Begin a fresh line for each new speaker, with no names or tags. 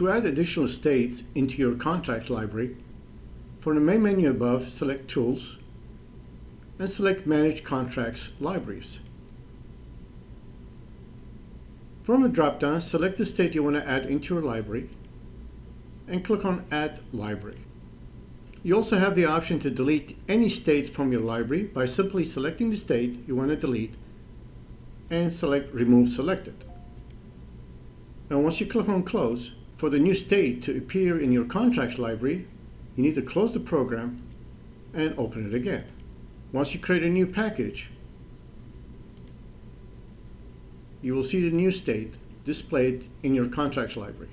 To add additional states into your contract library, from the main menu above, select Tools and select Manage Contracts Libraries. From the drop-down, select the state you want to add into your library and click on Add Library. You also have the option to delete any states from your library by simply selecting the state you want to delete and select Remove Selected. Now once you click on Close, for the new state to appear in your contracts library, you need to close the program and open it again. Once you create a new package, you will see the new state displayed in your contracts library.